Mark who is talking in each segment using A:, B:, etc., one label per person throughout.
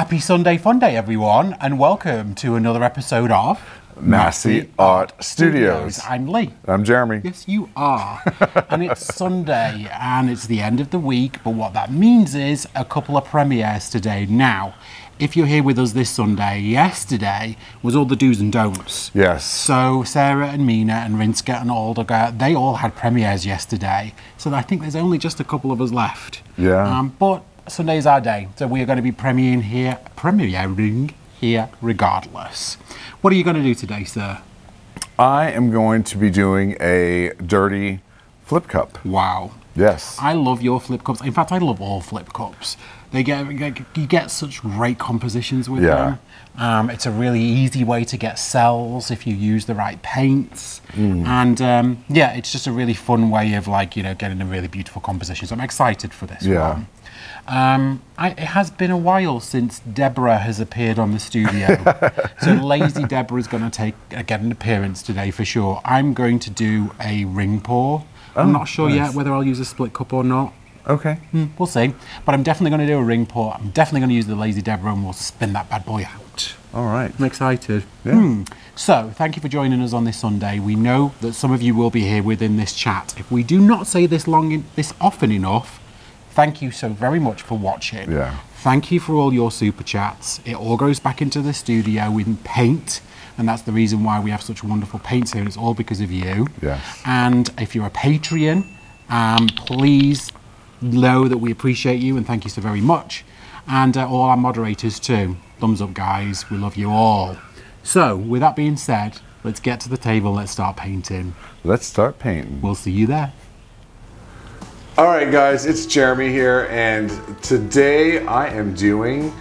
A: Happy Sunday Fun Day, everyone, and welcome to another episode of
B: Masse Art Studios.
A: I'm Lee.
B: I'm Jeremy.
A: Yes, you are. and it's Sunday and it's the end of the week, but what that means is a couple of premieres today. Now, if you're here with us this Sunday, yesterday was all the do's and don'ts.
B: Yes.
A: So Sarah and Mina and Rinska and Aldegar, they all had premieres yesterday. So I think there's only just a couple of us left.
B: Yeah.
A: Um, but Sunday's our day, so we are going to be premiering here, premiering here regardless. What are you going to do today, sir?
B: I am going to be doing a dirty flip cup.
A: Wow.
B: Yes.
A: I love your flip cups. In fact, I love all flip cups. They get you get such great compositions with
B: Yeah.
A: them. Um, it's a really easy way to get cells if you use the right paints,
B: Mm.
A: and um, yeah, it's just a really fun way of like you know getting a really beautiful composition. So I'm excited for this
B: Yeah.
A: one. Um, I, it has been a while since Deborah has appeared on the studio, so Lazy Deborah is going to take uh, get an appearance today for sure. I'm going to do a ring pour. I'm
B: Oh,
A: not sure yet whether I'll use a split cup or not.
B: okay.
A: Hmm, We'll see. But I'm definitely going to do a ring pour. I'm definitely going to use the Lazy Deborah and we'll spin that bad boy out.
B: All right.
A: I'm excited.
B: Yeah.
A: Hmm. So, thank you for joining us on this Sunday. We know that some of you will be here within this chat. If we do not say this long, in, this often enough, thank you so very much for watching.
B: Yeah.
A: Thank you for all your super chats. It all goes back into the studio with paint, and that's the reason why we have such wonderful paints here. It's all because of you.
B: Yes.
A: And if you're a Patreon, um, please know that we appreciate you and thank you so very much. And uh, all our moderators too. Thumbs up, guys. We love you all. So, with that being said, let's get to the table. Let's start painting.
B: Let's start painting.
A: We'll see you there.
B: All right, guys, it's Jeremy here, and today I am doing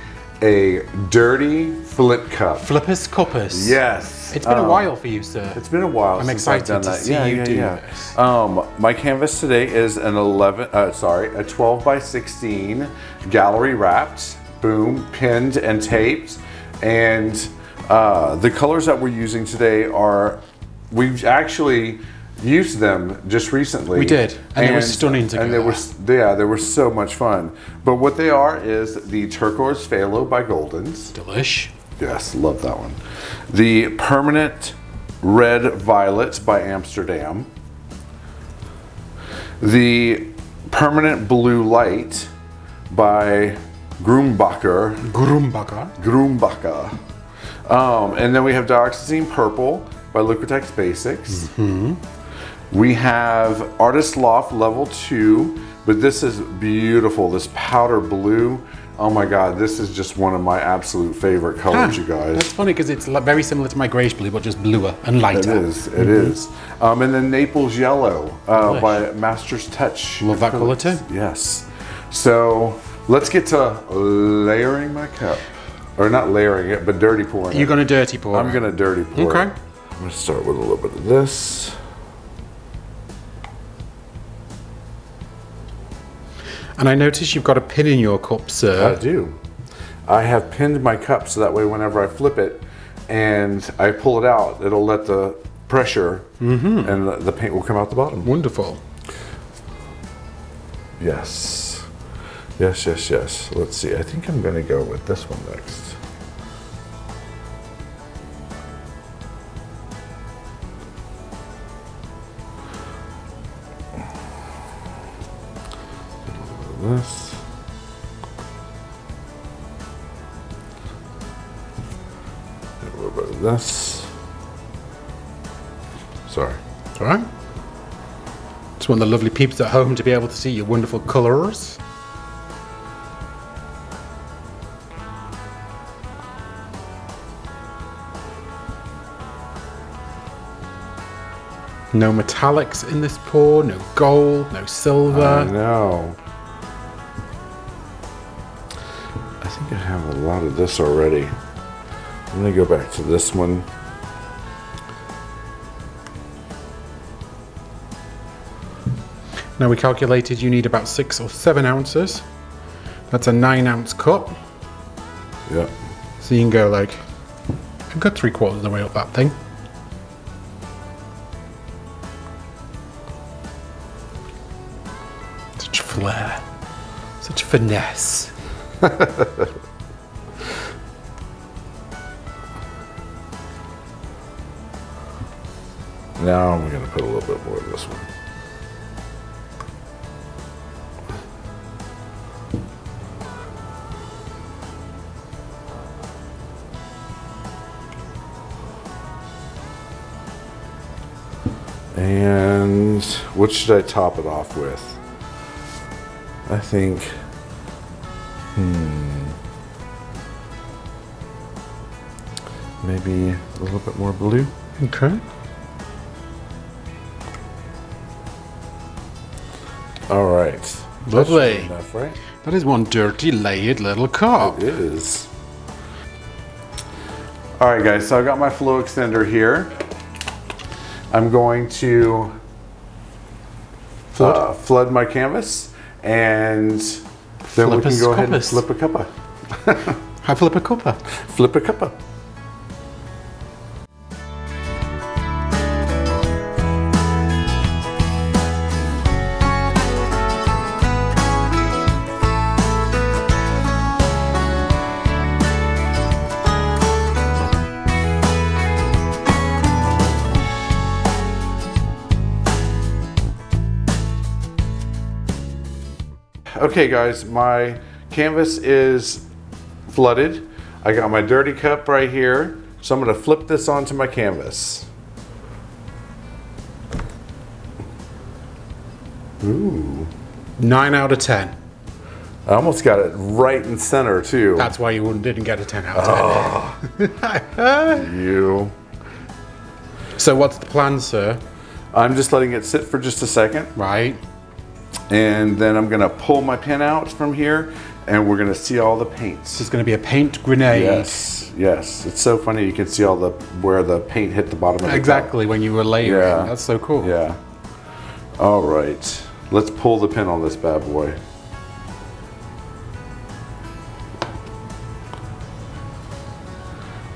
B: a dirty flip cup.
A: Flippers Cuppers.
B: Yes.
A: It's been a
B: Um,
A: while for you, sir.
B: It's been a while.
A: I'm
B: since
A: excited
B: I've done
A: to
B: that.
A: see
B: yeah,
A: you
B: yeah,
A: do
B: yeah.
A: this.
B: Um, my canvas today is an 11. Uh, sorry, a 12 by 16 gallery wrapped, boom, pinned and taped, and uh, the colors that we're using today are. We've actually used them just recently.
A: We did, and they were stunning
B: And they were, yeah, they were so much fun. But what they are is the turquoise phthalo by Goldens.
A: Delish.
B: Yes, love that one. The Permanent Red Violet by Amsterdam. The Permanent Blue Light by Grumbacher.
A: Grumbacher.
B: Grumbacher. Um, and then we have Dioxazine Purple by Liquitex Basics. We have Artist Loft Level 2, but this is beautiful. This powder blue. Oh my God, this is just one of my absolute favorite colors, you guys.
A: That's funny because it's very similar to my greyish blue, but just bluer and lighter.
B: It is. It is. Um, and then Naples Yellow uh, by Masters Touch.
A: Love that colour too.
B: Yes. So let's get to layering my cup, or not layering it, but dirty pouring.
A: You're
B: it.
A: going to dirty pour.
B: I'm
A: it.
B: gonna dirty pour.
A: Okay.
B: it. I'm gonna start with a little bit of this.
A: And I notice you've got a pin in your cup, sir.
B: I do. I have pinned my cup so that way whenever I flip it and I pull it out, it'll let the pressure
A: Mm-hmm.
B: and the, the paint will come out the bottom.
A: Wonderful.
B: Yes. Yes, yes, yes. Let's see. I think I'm going to go with this one next. This. Get a little bit of this. Sorry.
A: All right. Just want the lovely peeps at home to be able to see your wonderful colours. No metallics in this pour, no gold, no
B: I
A: silver.
B: know. Lot of this already. I'm gonna go back to this one.
A: Now we calculated you need about six or seven ounces. That's a nine ounce cup.
B: Yep.
A: So you can go like a good three quarters of the way up that thing. Such flair. Such finesse.
B: Now I'm gonna put a little bit more of this one. And what should I top it off with? I think, hmm, maybe a little bit more blue.
A: Okay.
B: All right. That should be
A: Lovely.
B: Enough, right?
A: That is one dirty layered little cup.
B: It is. All right, guys, so I've got my flow extender here. I'm going to
A: Flood?
B: uh, flood my canvas and then we can go ahead and flip a cuppa.
A: Hi, flip a cuppa.
B: Flip a cuppa. Okay, guys, my canvas is flooded. I got my dirty cup right here, so I'm gonna flip this onto my canvas. Ooh,
A: Nine out of ten.
B: I almost got it right in center too.
A: That's why you didn't get a 10 out of 10. Ah.
B: you.
A: So, what's the plan, sir?
B: I'm just letting it sit for just a second,
A: Right?
B: And then I'm gonna pull my pen out from here, and we're gonna see all the paints.
A: This is going to be a paint grenade.
B: Yes, yes. It's so funny. You can see all the where the paint hit the bottom of the cup.
A: Exactly, when you were layering.
B: Yeah.
A: That's so cool.
B: Yeah. All right. Let's pull the pin on this bad boy.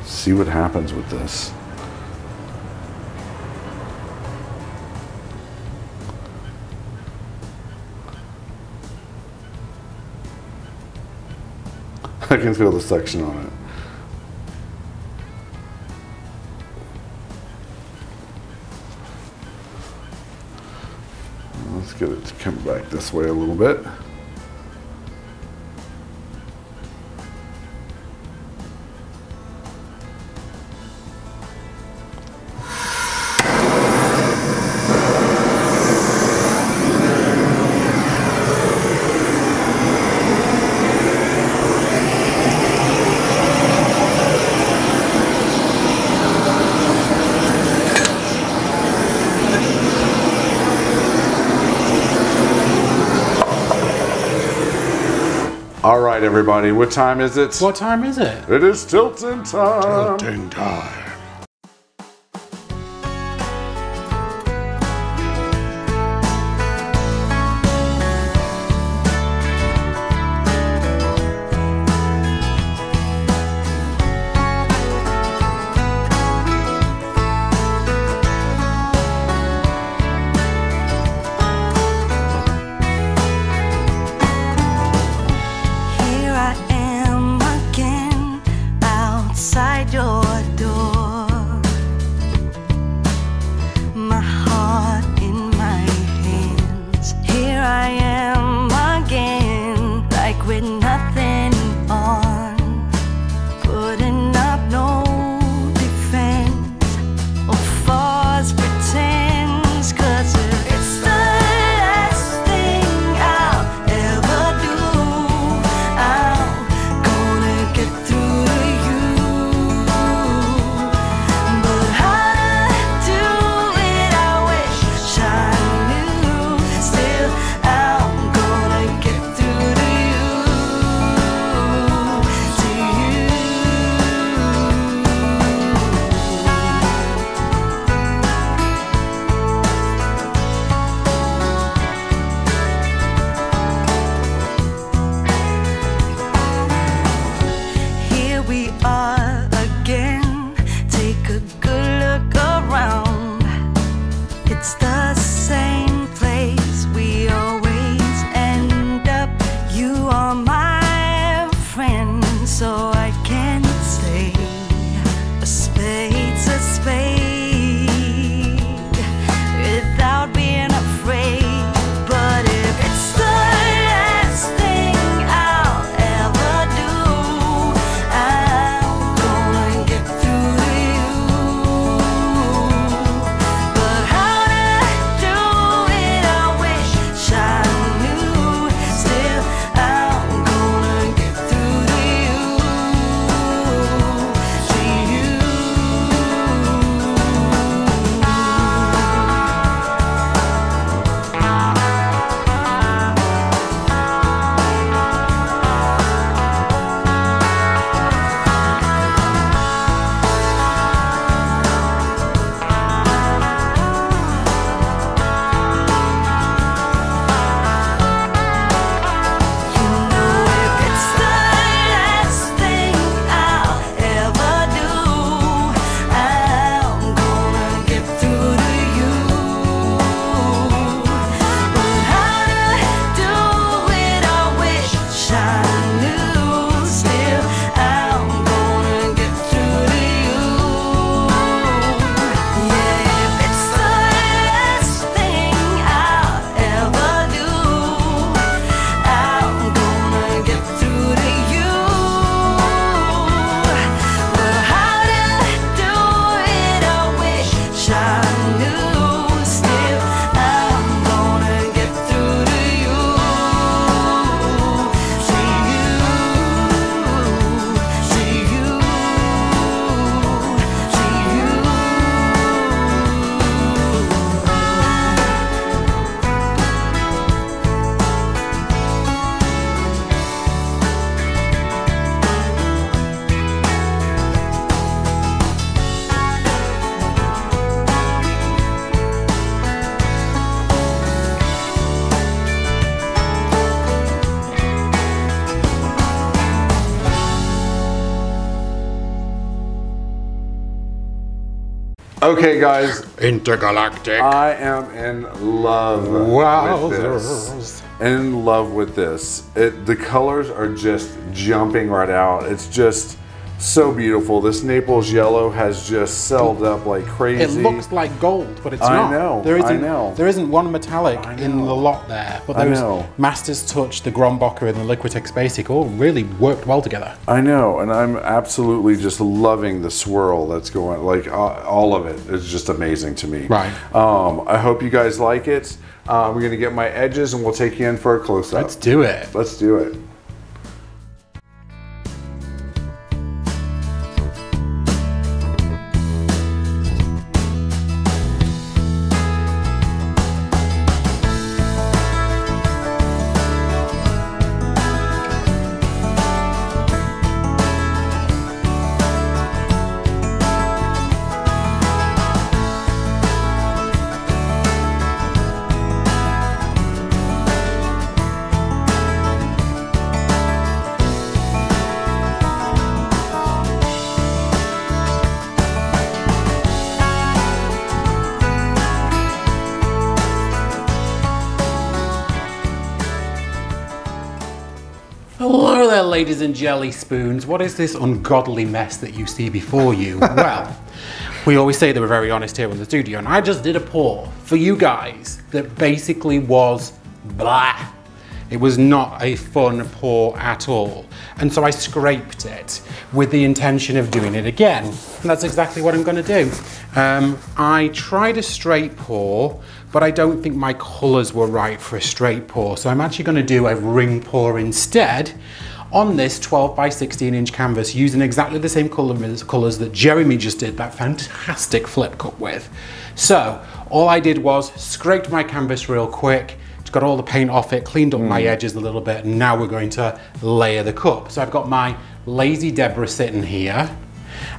B: See what happens with this. I can feel the suction on it. Let's get it to come back this way a little bit. Everybody, what time is it?
A: What time is it?
B: It is tilting time.
A: Tilting time.
B: Okay, guys,
A: Intergalactic.
B: I am in love with this. In love with this. It, the colors are just jumping right out. It's just so beautiful. This Naples yellow has just celled up like crazy.
A: It looks like gold, but it's
B: I
A: not.
B: know,
A: There
B: I know.
A: There isn't one metallic in the lot there. But
B: I
A: those
B: know.
A: Master's Touch, the Grumbacher, and the Liquitex Basic all really worked well together.
B: I know, and I'm absolutely just loving the swirl that's going. Like uh, all of it is just amazing to me.
A: Right.
B: Um, I hope you guys like it. Uh, we're gonna get my edges, and we'll take you in for a close up.
A: Let's do it.
B: Let's do it.
A: There, ladies and jelly spoons. What is this ungodly mess that you see before you? well, we always say that we're very honest here in the studio, and I just did a pour for you guys that basically was blah. It was not a fun pour at all. And so I scraped it with the intention of doing it again. And that's exactly what I'm gonna do. Um, I tried a straight pour, but I don't think my colors were right for a straight pour. So I'm actually gonna do a ring pour instead on this 12 by 16 inch canvas using exactly the same colors, colors that Jeremy just did that fantastic flip cup with. So all I did was scraped my canvas real quick, got all the paint off it, cleaned up my hmm. edges a little bit, and now we're going to layer the cup. So I've got my Lazy Deborah sitting here,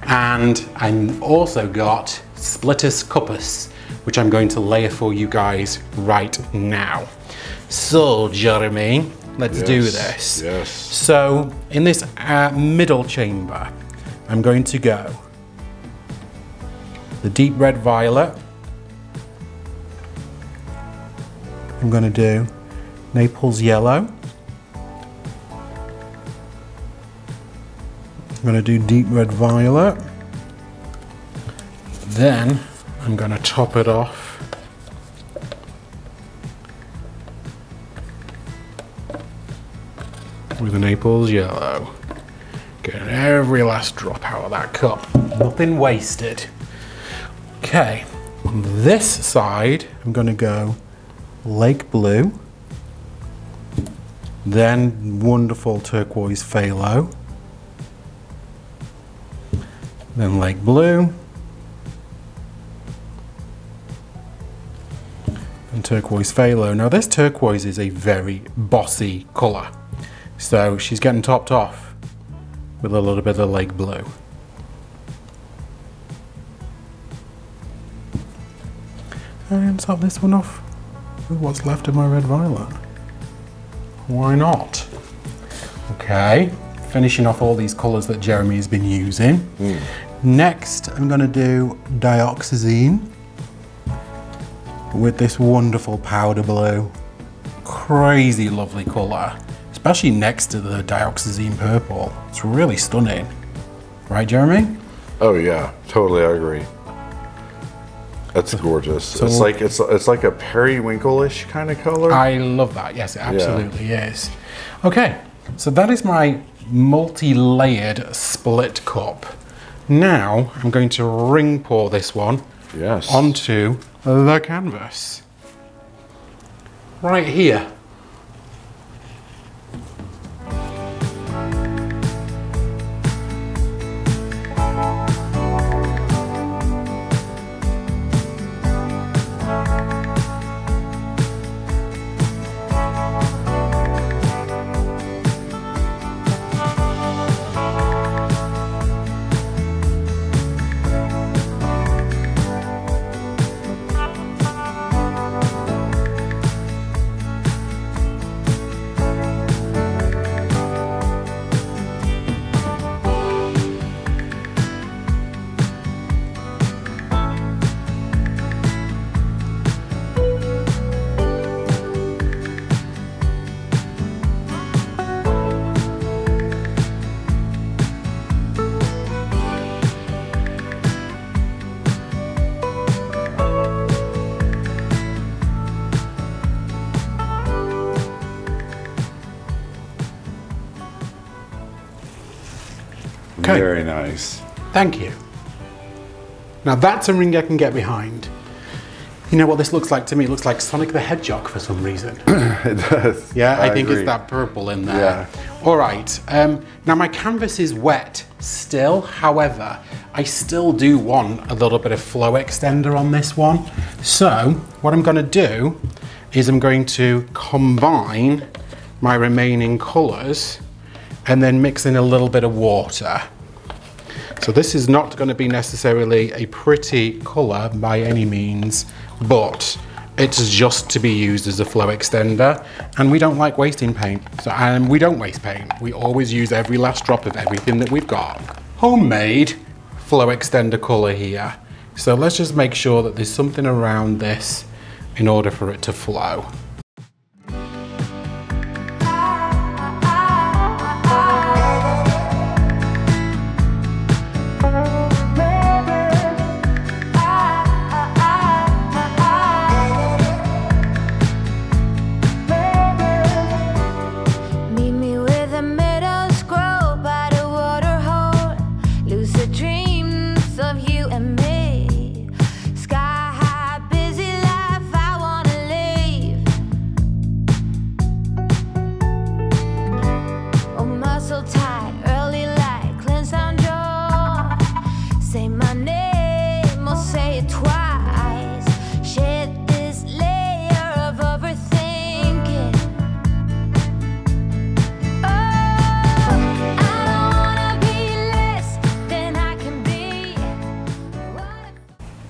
A: and I've also got Splittus Cuppus, which I'm going to layer for you guys right now. So, Jeremy, let's do this.
B: yes.
A: So, in this uh, middle chamber, I'm going to go the deep red violet. I'm going to do Naples yellow. I'm going to do deep red violet. Then I'm going to top it off with a Naples yellow. Getting every last drop out of that cup. Nothing wasted. Okay, on this side, I'm going to go lake blue, then wonderful turquoise phthalo, then lake blue, and turquoise phthalo. Now this turquoise is a very bossy colour, so she's getting topped off with a little bit of lake blue. And top this one off with what's left of my red violet. Why not? Okay, finishing off all these colours that Jeremy has been using. Hmm. Next, I'm going to do dioxazine with this wonderful powder blue. Crazy lovely colour, especially next to the dioxazine purple. It's really stunning. Right, Jeremy?
B: Oh yeah, totally. I agree. That's gorgeous. it's like it's it's like a periwinkle-ish kind of color.
A: I love that. Yes, it absolutely is. Okay, so that is my multi-layered split cup. Now I'm going to ring pour this one
B: yes.
A: onto the canvas. Right here.
C: Very nice.
A: Thank you. Now that's a ring I can get behind. You know what this looks like to me? It looks like Sonic the Hedgehog for some reason.
C: It does.
A: Yeah, I, think
C: agree.
A: it's that purple in there.
C: Yeah.
A: All right. Um, now my canvas is wet still. However, I still do want a little bit of flow extender on this one. So what I'm going to do is I'm going to combine my remaining colours and then mix in a little bit of water. So this is not going to be necessarily a pretty colour by any means, but it's just to be used as a flow extender. And we don't like wasting paint, so and we don't waste paint. We always use every last drop of everything that we've got. Homemade flow extender colour here. So let's just make sure that there's something around this in order for it to flow.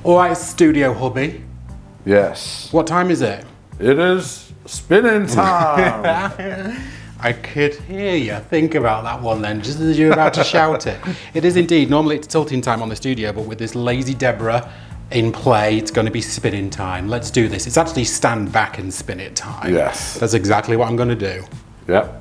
A: All right, Studio Hubby.
C: Yes.
A: What time is it?
C: It is spinning time.
A: I could hear you think about that one then, just as you're about to shout it. It is indeed. Normally it's tilting time on the studio, but with this lazy Deborah in play, it's going to be spinning time. Let's do this. It's actually stand back and spin it time.
C: Yes.
A: That's exactly what I'm going to do.
C: yep.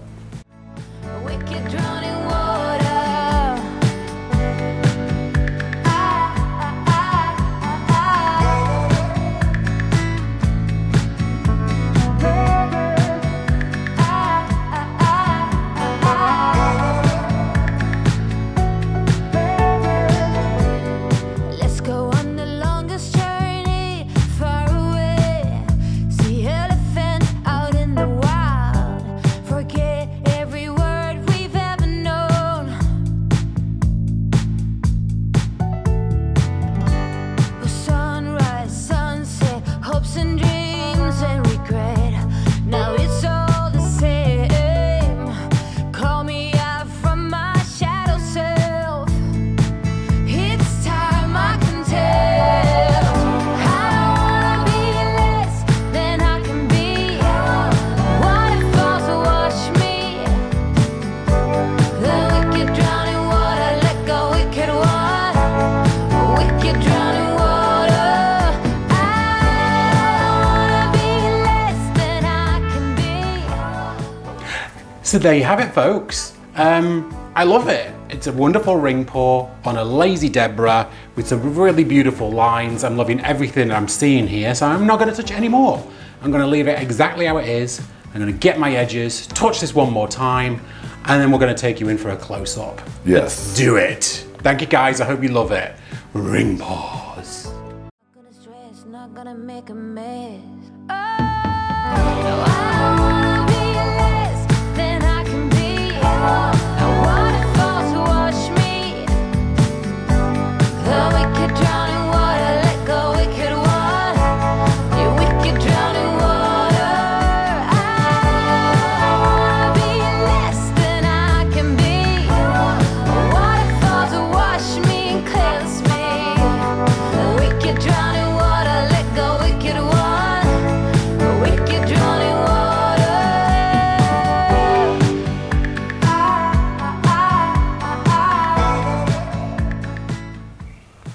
A: There you have it, folks. Um, I love it. It's a wonderful ring pour on a lazy Deborah with some really beautiful lines. I'm loving everything I'm seeing here, so I'm not going to touch it anymore. I'm going to leave it exactly how it is. I'm going to get my edges, touch this one more time, and then we're going to take you in for a close-up.
C: Yes.
A: Let's do it. Thank you, guys. I hope you love it. Ring pause.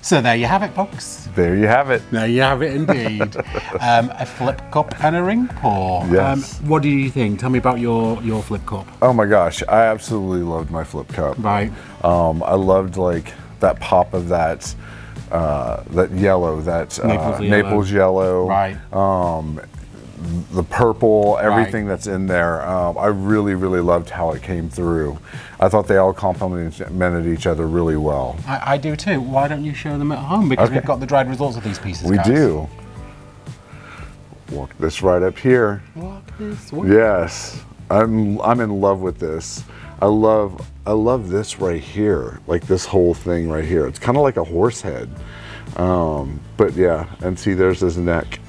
A: So there you have it, folks.
C: There you have it.
A: There you have it indeed. um, a flip cup and a ring pour.
C: Yes.
A: Um, what do you think? Tell me about your, your flip cup.
C: Oh my gosh, I absolutely loved my flip cup.
A: Right.
C: Um, I loved like that pop of that uh, that yellow, that uh,
A: Naples yellow.
C: Naples yellow.
A: Right.
C: Um,
B: the purple, everything that's in there. Um, I really, really loved how it came through. I thought they all complemented each other really well.
A: I, I do too. Why don't you show them at home? Because we've got the dried results of these pieces.
B: We
A: guys.
B: do. Walk this right up here.
A: Walk this.
B: Yes, I'm I'm in love with this. I love I love this right here, like this whole thing right here. It's kind of like a horse head, um, but yeah. And see, there's his neck.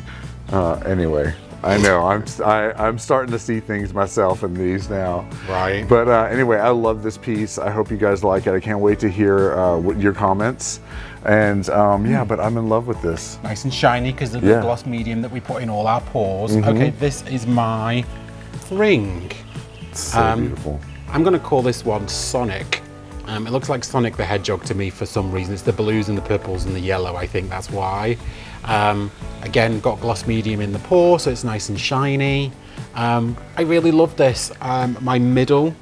B: Uh, anyway, I know I'm I, I'm starting to see things myself in these now.
A: Right.
B: But uh, anyway, I love this piece. I hope you guys like it. I can't wait to hear uh, what your comments. And um, yeah, but I'm in love with this.
A: Nice and shiny because of the
B: Yeah.
A: Gloss medium that we put in all our pours. Okay, this is my ring.
B: It's so
A: Um,
B: beautiful.
A: I'm going to call this one Sonic. Um, it looks like Sonic the Hedgehog to me for some reason. It's the blues and the purples and the yellow, I think that's why. Um, again, got gloss medium in the pour, so it's nice and shiny. Um, I really love this. Um, my middle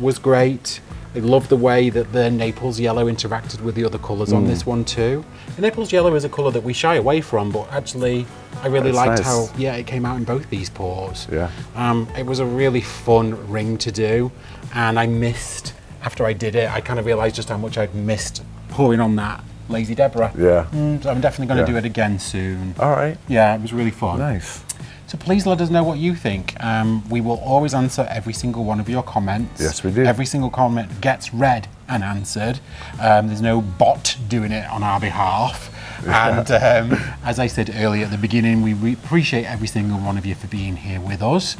A: was great. I love the way that the Naples yellow interacted with the other colours on
B: Mm.
A: this one too. The Naples yellow is a colour that we shy away from, but actually I really
B: That's
A: liked
B: nice.
A: how yeah it came out in both these pours.
B: Yeah.
A: Um, it was a really fun ring to do, and I missed after I did it. I kind of realised just how much I'd missed pouring on that Lazy Deborah.
B: Yeah.
A: Mm, so I'm definitely going to
B: Yeah.
A: do it again soon.
B: All right.
A: Yeah, it was really fun.
B: Nice.
A: So please let us know what you think. Um, we will always answer every single one of your comments.
B: Yes, we do.
A: Every single comment gets read and answered. Um, there's no bot doing it on our behalf. And um, as I said earlier at the beginning, we re- appreciate every single one of you for being here with us.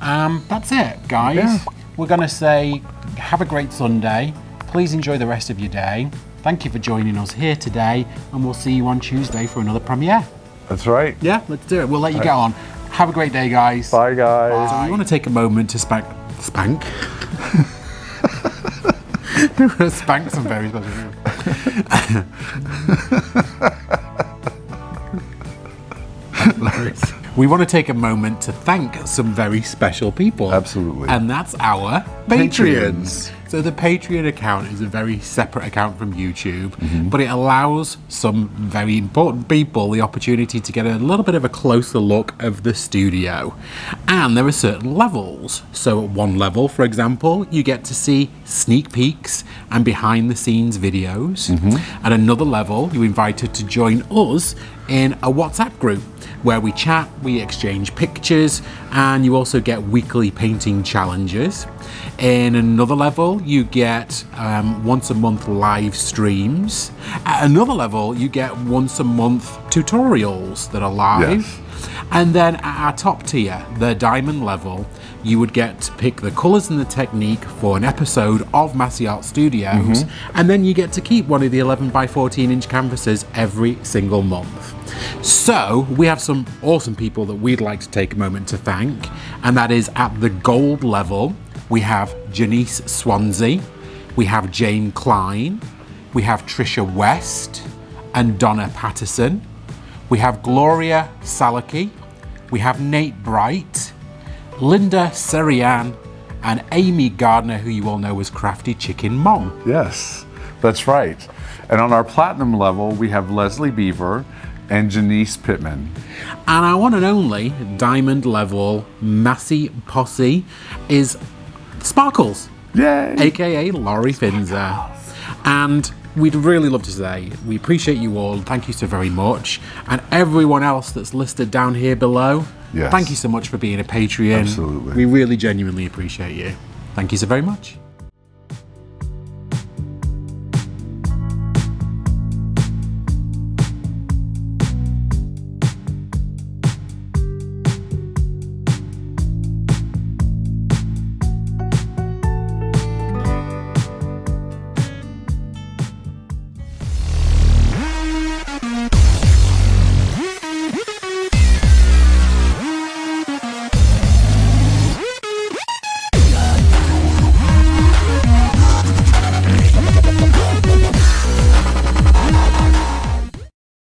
A: Um, that's it, guys.
B: Yeah.
A: We're going to say have a great Sunday. Please enjoy the rest of your day. Thank you for joining us here today, and we'll see you on Tuesday for another premiere.
B: That's right.
A: Yeah, let's do it. We'll let you get on. Have a great day, guys.
B: Bye, guys.
A: So we want to take a moment to spank, spank. spank some very special people. Hilarious. We want to take a moment to thank some very special people.
B: Absolutely.
A: And that's our
B: Patreons.
A: Patreons. So the Patreon account is a very separate account from YouTube,
B: Mm-hmm.
A: but it allows some very important people the opportunity to get a little bit of a closer look of the studio. And there are certain levels. So at one level, for example, you get to see sneak peeks and behind the scenes videos.
B: Mm-hmm.
A: At another level, you're invited to join us in a WhatsApp group where we chat, we exchange pictures, and you also get weekly painting challenges. In another level, you get um, once a month live streams. At another level, you get once a month tutorials that are live.
B: Yes.
A: And then at our top tier, the diamond level, you would get to pick the colours and the technique for an episode of Masse Art Studios, and then you get to keep one of the 11 by 14 inch canvases every single month. So, we have some awesome people that we'd like to take a moment to thank, and that is at the gold level, we have Janice Swansea, we have Jane Klein, we have Trisha West, and Donna Patterson. We have Gloria Salaki, we have Nate Bright, Linda Serian, and Amy Gardner, who you all know as Crafty Chicken Mom.
B: Yes, that's right. And on our platinum level, we have Leslie Beaver and Janice Pittman.
A: And our one and only diamond level Massey Posse is Sparkles,
B: Yay!
A: aka Laurie Finzer. And we'd really love to say we appreciate you all. Thank you so very much. And everyone else that's listed down here below,
B: Yes.
A: thank you so much for being a Patreon.
B: Absolutely.
A: We really genuinely appreciate you. Thank you so very much.